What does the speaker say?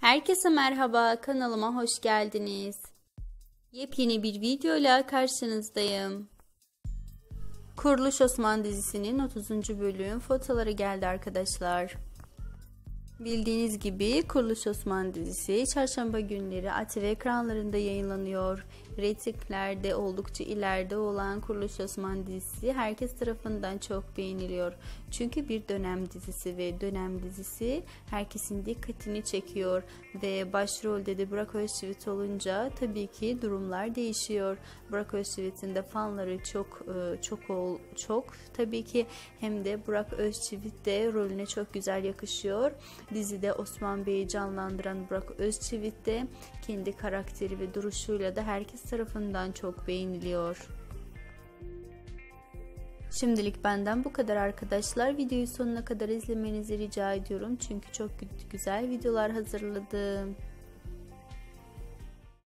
Herkese merhaba, kanalıma hoş geldiniz. Yepyeni bir videoyla karşınızdayım. Kuruluş Osman dizisinin 30. bölüm fotoları geldi arkadaşlar. Bildiğiniz gibi Kuruluş Osman dizisi çarşamba günleri ATV ekranlarında yayınlanıyor. Reytinglerde oldukça ileride olan Kuruluş Osman dizisi herkes tarafından çok beğeniliyor. Çünkü bir dönem dizisi ve dönem dizisi herkesin dikkatini çekiyor ve başrolde de Burak Özçivit olunca tabii ki durumlar değişiyor. Burak Özçivit'in de fanları çok e, çok çok tabii ki hem de Burak Özçivit de rolüne çok güzel yakışıyor. Dizide Osman Bey'i canlandıran Burak Özçivit de kendi karakteri ve duruşuyla da herkes tarafından çok beğeniliyor. Şimdilik benden bu kadar arkadaşlar. Videoyu sonuna kadar izlemenizi rica ediyorum. Çünkü çok güzel videolar hazırladım.